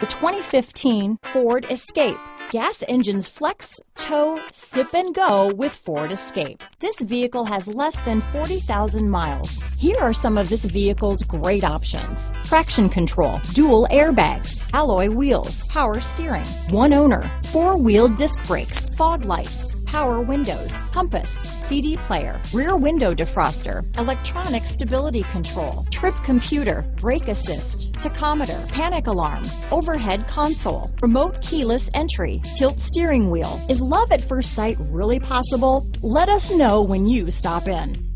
The 2015 Ford Escape. Gas engines flex, tow, sip and go with Ford Escape. This vehicle has less than 40,000 miles. Here are some of this vehicle's great options. Traction control, dual airbags, alloy wheels, power steering, one owner, four-wheel disc brakes, fog lights, power windows, compass, CD player, rear window defroster, electronic stability control, trip computer, brake assist, tachometer, panic alarm, overhead console, remote keyless entry, tilt steering wheel. Is love at first sight really possible? Let us know when you stop in.